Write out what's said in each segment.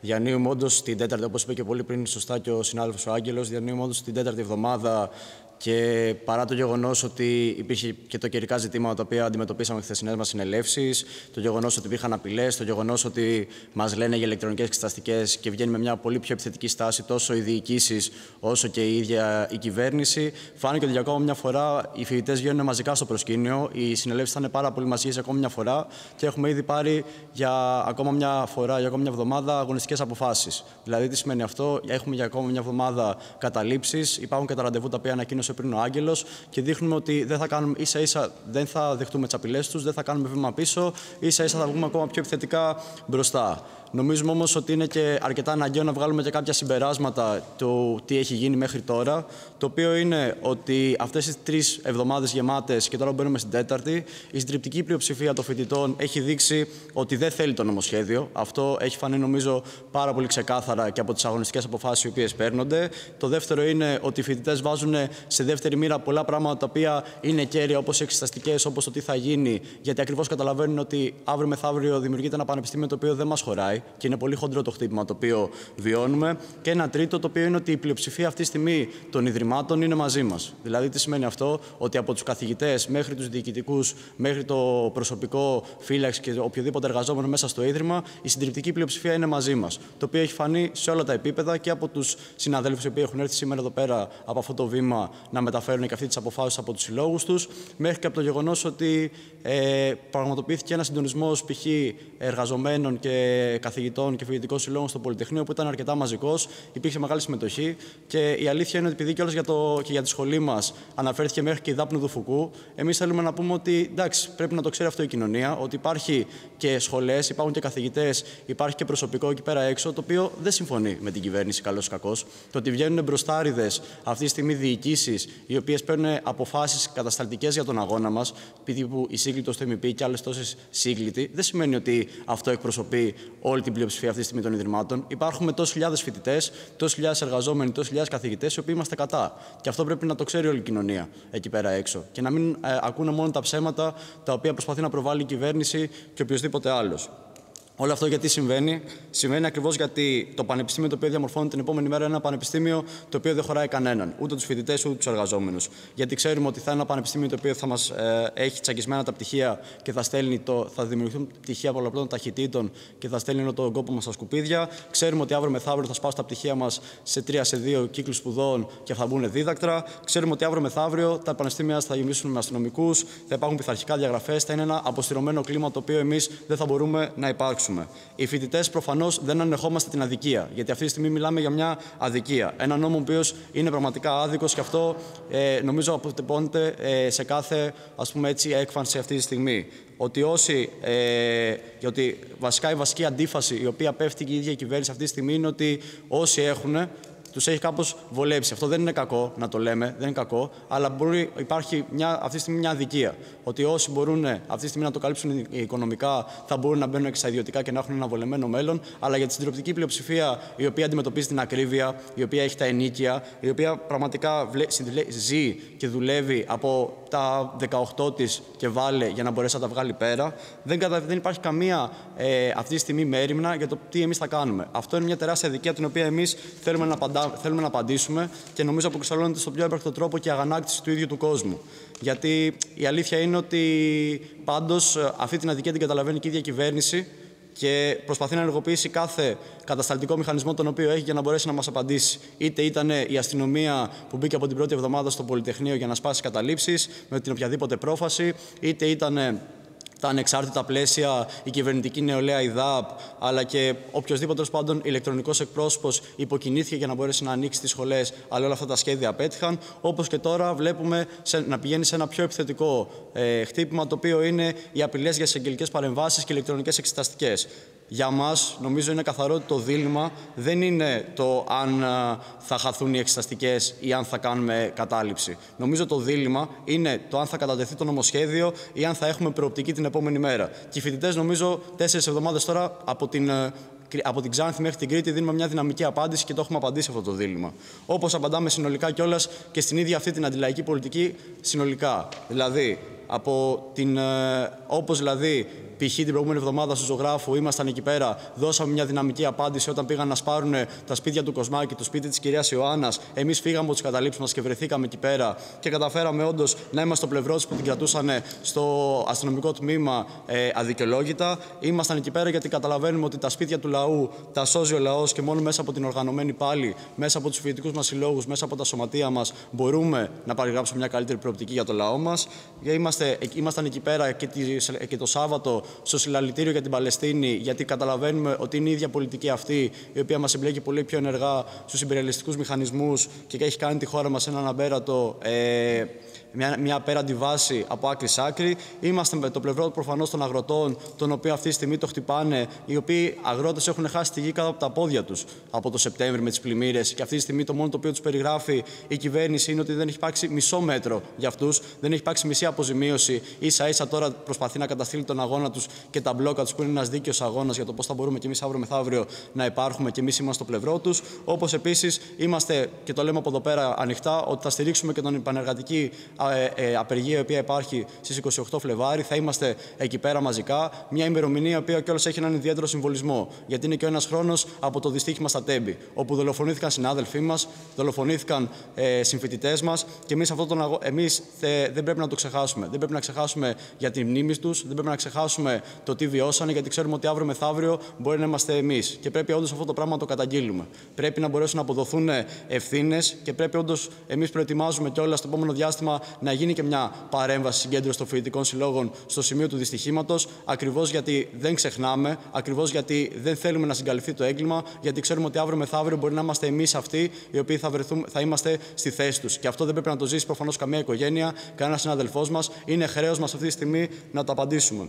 Διανύουμε όντως την τέταρτη, όπως είπε και πολύ πριν σωστά και ο συνάδελφος ο Άγγελος, διανύουμε όντως την τέταρτη εβδομάδα και παρά το γεγονός ότι υπήρχε και το καιρικά ζητήματα τα οποία αντιμετωπίσαμε στις χθεσινέ μας συνελεύσεις, το γεγονός ότι υπήρχαν απειλές, το γεγονός ότι μας λένε για ηλεκτρονικές εξεταστικές και βγαίνει με μια πολύ πιο επιθετική στάση τόσο οι διοικήσεις όσο και η ίδια η κυβέρνηση, φάνηκε ότι για ακόμα μια φορά οι φοιτητές βγαίνουν μαζικά στο προσκήνιο. Οι συνελεύσεις ήταν πάρα πολύ μαζικές για ακόμα μια φορά και έχουμε ήδη πάρει για ακόμα μια φορά, για ακόμα μια εβδομάδα αγωνιστικές αποφάσεις. Δηλαδή, τι σημαίνει αυτό, έχουμε για ακόμα μια εβδομάδα καταλήψεις, υπάρχουν και τα ραντεβού τα οποία ανακοίνωσε πριν ο Άγγελος και δείχνουμε ότι δεν θα κάνουμε, ίσα ίσα δεν θα δεχτούμε τις απειλές τους, δεν θα κάνουμε βήμα πίσω, ίσα ίσα θα βγούμε ακόμα πιο επιθετικά μπροστά. Νομίζουμε όμως ότι είναι και αρκετά αναγκαίο να βγάλουμε και κάποια συμπεράσματα του τι έχει γίνει μέχρι τώρα. Το οποίο είναι ότι αυτές τις τρεις εβδομάδες γεμάτες και τώρα μπαίνουμε στην τέταρτη, η συντριπτική πλειοψηφία των φοιτητών έχει δείξει ότι δεν θέλει το νομοσχέδιο. Αυτό έχει φανεί νομίζω πάρα πολύ ξεκάθαρα και από τις αγωνιστικές αποφάσεις οι οποίες παίρνονται. Το δεύτερο είναι ότι οι φοιτητές βάζουν σε δεύτερη μοίρα πολλά πράγματα τα οποία είναι κέρια, όπως οι εξεταστικές, όπως το τι θα γίνει, γιατί ακριβώς καταλαβαίνουν ότι αύριο μεθαύριο δημιουργείται ένα πανεπιστήμιο το οποίο δεν μας χωράει και είναι πολύ χοντρό το χτύπημα το οποίο βιώνουμε. Και ένα τρίτο, το οποίο είναι ότι η πλειοψηφία αυτή τη στιγμή των Ιδρυμάτων είναι μαζί μας. Δηλαδή, τι σημαίνει αυτό, ότι από τους καθηγητές μέχρι τους διοικητικούς, μέχρι το προσωπικό φύλαξη και οποιοδήποτε εργαζόμενο μέσα στο Ίδρυμα, η συντριπτική πλειοψηφία είναι μαζί μας. Το οποίο έχει φανεί σε όλα τα επίπεδα και από τους συναδέλφους οι οποίοι έχουν έρθει σήμερα εδώ πέρα από αυτό το βήμα να μεταφέρουν και αυτή τις αποφάσεις από τους συλλόγους τους, μέχρι και από το γεγονός ότι ε, πραγματοποιήθηκε ένα συντονισμός π.χ. εργαζομένων και καθηγητών και φοιτητικών συλλόγων στο Πολυτεχνείο που ήταν αρκετά μαζικός, υπήρχε μεγάλη συμμετοχή. Και η αλήθεια είναι ότι επειδή κιόλας για το, και για τη σχολή μας αναφέρθηκε μέχρι και η δάπνου του Φουκού, εμείς θέλουμε να πούμε ότι εντάξει, πρέπει να το ξέρει αυτό η κοινωνία, ότι υπάρχει και σχολές, υπάρχουν και καθηγητές, υπάρχει και προσωπικό εκεί πέρα έξω, το οποίο δεν συμφωνεί με την κυβέρνηση, καλός ή κακός. Το ότι βγαίνουν μπροστάριδες αυτή τη στιγμή διοικήσεις, οι οποίες παίρνουν αποφάσεις κατασταλτικές για τον αγώνα μας, τύπου η σύγκλιτο στο ΕΜΠ και άλλες τόσες σύγκλητοι, δεν σημαίνει ότι αυτό εκπροσωπεί όλη την πλειοψηφία αυτή τη στιγμή των Ιδρυμάτων. Υπάρχουν τόσες χιλιάδες φοιτητές, τόσες χιλιάδες εργαζόμενοι, τόσες χιλιάδες καθηγητές, οι οποίοι είμαστε κατά. Και αυτό πρέπει να το ξέρει όλη η κοινωνία εκεί πέρα έξω. Και να μην ε, ακούνε μόνο τα ψέματα τα οποία προσπαθεί να προβάλλει η κυβέρνηση και οποιοδήποτε άλλος. Όλο αυτό γιατί συμβαίνει. Συμβαίνει ακριβώς γιατί το πανεπιστήμιο το οποίο διαμορφώνεται την επόμενη μέρα είναι ένα πανεπιστήμιο το οποίο δεν χωράει κανέναν, ούτε τους φοιτητές ούτε τους εργαζόμενους. Γιατί ξέρουμε ότι θα είναι ένα πανεπιστήμιο το οποίο θα μας ε, έχει τσακισμένα τα πτυχία και θα, στέλνει το, θα δημιουργηθούν πτυχία πολλαπλών ταχυτήτων και θα στέλνει τον κόπο μας στα σκουπίδια. Ξέρουμε ότι αύριο μεθαύριο θα σπάσουν τα πτυχία μας σε τρία σε δύο κύκλους σπουδών και θα μπουν δίδακτρα. Ξέρουμε ότι αύριο μεθαύριο τα πανεπιστήμια θα γεμίσουν με αστυνομικούς, θα υπάρχουν πειθαρχικά διαγραφές, θα είναι ένα αποστηρωμένο κλίμα το οποίο εμείς δεν θα μπορούμε να υπάρξουμε. Οι φοιτητές προφανώς δεν ανεχόμαστε την αδικία, γιατί αυτή τη στιγμή μιλάμε για μια αδικία. Ένα νόμο ο οποίος είναι πραγματικά άδικος και αυτό ε, νομίζω αποτυπώνεται ε, σε κάθε ας πούμε έτσι, έκφανση αυτή τη στιγμή. Ότι όσοι, ε, ότι βασικά η βασική αντίφαση η οποία πέφτει και η ίδια η κυβέρνηση αυτή τη στιγμή είναι ότι όσοι έχουν τους έχει κάπως βολέψει. Αυτό δεν είναι κακό να το λέμε, δεν είναι κακό, αλλά μπορεί, υπάρχει μια, αυτή τη στιγμή μια αδικία. Ότι όσοι μπορούν αυτή τη στιγμή να το καλύψουν οικονομικά, θα μπορούν να μπαίνουν και στα ιδιωτικά και να έχουν ένα βολεμένο μέλλον. Αλλά για τη συντριπτική πλειοψηφία, η οποία αντιμετωπίζει την ακρίβεια, η οποία έχει τα ενίκεια, η οποία πραγματικά ζει και δουλεύει από τα 18 της και βάλε για να μπορέσει να τα βγάλει πέρα, δεν, δεν υπάρχει καμία ε, αυτή τη στιγμή μέρημνα για το τι εμείς θα κάνουμε. Αυτό είναι μια τεράστια αδικία την οποία εμείς θέλουμε να απαντάμε θέλουμε να απαντήσουμε και νομίζω αποκρισταλώνεται στο πιο έπρακτο τρόπο και η αγανάκτηση του ίδιου του κόσμου. Γιατί η αλήθεια είναι ότι πάντως ε, αυτή την αδικία την καταλαβαίνει και η ίδια κυβέρνηση και προσπαθεί να ενεργοποιήσει κάθε κατασταλτικό μηχανισμό τον οποίο έχει για να μπορέσει να μας απαντήσει. Είτε ήταν η αστυνομία που μπήκε από την πρώτη εβδομάδα στο Πολυτεχνείο για να σπάσει καταλήψεις με την οποιαδήποτε πρόφαση, είτε ήταν τα ανεξάρτητα πλαίσια, η κυβερνητική νεολαία, η ΔΑΠ, αλλά και οποιοδήποτε τέλος πάντων ηλεκτρονικός εκπρόσωπος υποκινήθηκε για να μπορέσει να ανοίξει τις σχολές, αλλά όλα αυτά τα σχέδια απέτυχαν. Όπως και τώρα βλέπουμε σε, να πηγαίνει σε ένα πιο επιθετικό ε, χτύπημα, το οποίο είναι οι απειλές για εισαγγελικέ παρεμβάσεις και ηλεκτρονικές εξεταστικές. Για μας, νομίζω είναι καθαρό ότι το δίλημα δεν είναι το αν θα χαθούν οι εξεταστικές ή αν θα κάνουμε κατάληψη. Νομίζω το δίλημα είναι το αν θα κατατεθεί το νομοσχέδιο ή αν θα έχουμε προοπτική την επόμενη μέρα. Και οι φοιτητές, νομίζω, τέσσερις εβδομάδες τώρα από την από την Ξάνθη μέχρι την Κρήτη δίνουμε μια δυναμική απάντηση και το έχουμε απαντήσει αυτό το δίλημα. Όπως απαντάμε συνολικά κιόλας και στην ίδια αυτή την αντιλαϊκή πολιτική συνολικά. Δηλαδή, από την, όπως δηλαδή Π.χ. την προηγούμενη εβδομάδα στο ζωγράφου ήμασταν εκεί πέρα, δώσαμε μια δυναμική απάντηση όταν πήγαν να σπάρουν τα σπίτια του Κοσμάκη, το σπίτι της κυρίας Ιωάννας. Εμείς φύγαμε από τι καταλήψει μας και βρεθήκαμε εκεί πέρα και καταφέραμε όντως να είμαστε στο πλευρό τους που την κρατούσαν στο αστυνομικό τμήμα ε, αδικαιολόγητα. Ήμασταν εκεί πέρα γιατί καταλαβαίνουμε ότι τα σπίτια του λαού τα σώζει ο λαός και μόνο μέσα από την οργανωμένη πάλι, μέσα από τους φοιτητικούς μας συλλόγους, μέσα από τα σωματεία μας μπορούμε να παρηγράψουμε μια καλύτερη προοπτική για το λαό μας. Είμαστε, ήμασταν εκεί πέρα και, και το Σάββατο στο συλλαλητήριο για την Παλαιστίνη, γιατί καταλαβαίνουμε ότι είναι η ίδια πολιτική αυτή η οποία μας εμπλέκει πολύ πιο ενεργά στους υπερελιστικού μηχανισμούς και έχει κάνει τη χώρα μας έναν αμπέρατο. Ε, μια, μια απέραντη βάση από άκρη σ' άκρη. Είμαστε με το πλευρό προφανώς των αγροτών, τον οποίο αυτή τη στιγμή το χτυπάνε, οι οποίοι αγρότες έχουν χάσει τη γη κάτω από τα πόδια τους από το Σεπτέμβριο με τις πλημμύρες. Και αυτή τη στιγμή το μόνο το οποίο τους περιγράφει η κυβέρνηση είναι ότι δεν έχει υπάρξει μισό μέτρο για αυτούς, δεν έχει υπάρξει μισή αποζημίωση. σα ίσα τώρα προσπαθεί να καταστήλει τον αγώνα τους και τα μπλόκα τους, που είναι ένας δίκαιος αγώνας για το πώς θα μπορούμε κι εμείς αύριο μεθαύριο να υπάρχουμε και εμείς είμαστε στο πλευρό τους. Όπως επίσης είμαστε, και το λέμε από εδώ πέρα ανοιχτά, ότι θα στηρίξουμε και τον πανεργατική ε, ε, απεργία η οποία υπάρχει στις 28 Φλεβάρι. Θα είμαστε εκεί πέρα μαζικά. Μια ημερομηνία η οποία κιόλας έχει έναν ιδιαίτερο συμβολισμό. Γιατί είναι και ο ένας χρόνος από το δυστύχημα στα Τέμπη, όπου δολοφονήθηκαν συνάδελφοί μας, δολοφονήθηκαν ε, συμφοιτητές μας και εμείς αυτό τον αγώ... εμείς δεν πρέπει να το ξεχάσουμε. Δεν πρέπει να ξεχάσουμε για τη μνήμης τους, δεν πρέπει να ξεχάσουμε το τι βιώσανε, γιατί ξέρουμε ότι αύριο μεθαύριο μπορεί να είμαστε εμείς. Και πρέπει όντως αυτό το πράγμα να το καταγγείλουμε. Πρέπει να μπορέσουν να αποδοθούν ευθύνες και πρέπει όντως εμείς προετοιμάζουμε κιόλας στο επόμενο διάστημα να γίνει και μια παρέμβαση συγκέντρωση των φοιτητικών συλλόγων στο σημείο του δυστυχήματος, ακριβώς γιατί δεν ξεχνάμε, ακριβώς γιατί δεν θέλουμε να συγκαλυφθεί το έγκλημα, γιατί ξέρουμε ότι αύριο μεθαύριο μπορεί να είμαστε εμείς αυτοί οι οποίοι θα, βρεθούμε, θα είμαστε στη θέση τους. Και αυτό δεν πρέπει να το ζήσει προφανώς καμία οικογένεια, κανένας συναδελφός μας. Είναι χρέος μας αυτή τη στιγμή να το απαντήσουμε.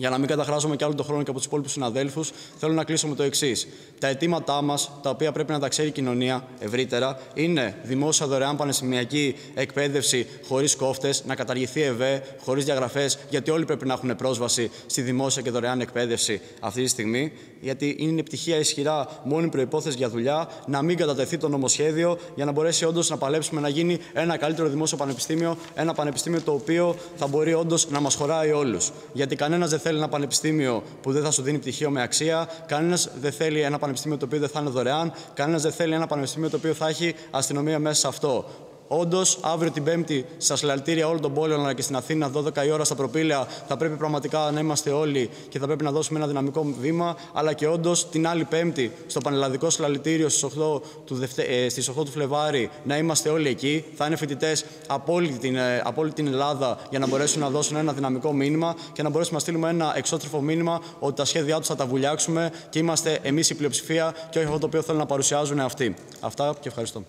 Για να μην καταχράζομαι και άλλο τον χρόνο και από τους υπόλοιπους συναδέλφους, θέλω να κλείσω με το εξής. Τα αιτήματά μας, τα οποία πρέπει να τα ξέρει η κοινωνία ευρύτερα, είναι δημόσια δωρεάν πανεπιστημιακή εκπαίδευση χωρίς κόφτες, να καταργηθεί ΕΒΕ, χωρίς διαγραφές, γιατί όλοι πρέπει να έχουν πρόσβαση στη δημόσια και δωρεάν εκπαίδευση αυτή τη στιγμή. Γιατί είναι πτυχία ισχυρά μόνη προπόθεση για δουλειά, να μην κατατεθεί το νομοσχέδιο, για να μπορέσει όντως να παλέψουμε να γίνει ένα καλύτερο δημόσιο πανεπιστήμιο, ένα πανεπιστήμιο το οποίο θα μπορεί όντως να μας χωράει όλους. Γιατί κανένας δεν θέλει ένα πανεπιστήμιο που δεν θα σου δίνει πτυχίο με αξία. Κανένας δεν θέλει ένα πανεπιστήμιο το οποίο δεν θα είναι δωρεάν. Κανένας δεν θέλει ένα πανεπιστήμιο το οποίο θα έχει αστυνομία μέσα σε αυτό. Όντως, αύριο την Πέμπτη, στα συλλαλητήρια όλων των πόλεων αλλά και στην Αθήνα, 12 η ώρα στα προπήλαια, θα πρέπει πραγματικά να είμαστε όλοι και θα πρέπει να δώσουμε ένα δυναμικό βήμα. Αλλά και όντως την άλλη Πέμπτη, στο Πανελλαδικό Συλλαλητήριο στις 8, του ε, στις 8 του Φλεβάρι, να είμαστε όλοι εκεί. Θα είναι φοιτητές από, όλη την, ε, από όλη την Ελλάδα για να μπορέσουν να δώσουν ένα δυναμικό μήνυμα και να μπορέσουμε να στείλουμε ένα εξώτρεφο μήνυμα ότι τα σχέδιά τους θα τα βουλιάξουμε και είμαστε εμείς η πλειοψηφία και όχι αυτό το οποίο θέλουν να παρουσιάζουν αυτοί. Αυτά και ευχαριστώ.